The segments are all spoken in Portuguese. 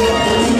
Deus.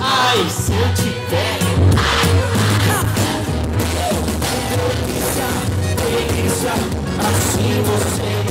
Ai, se eu te pego Delícia, delícia Assim você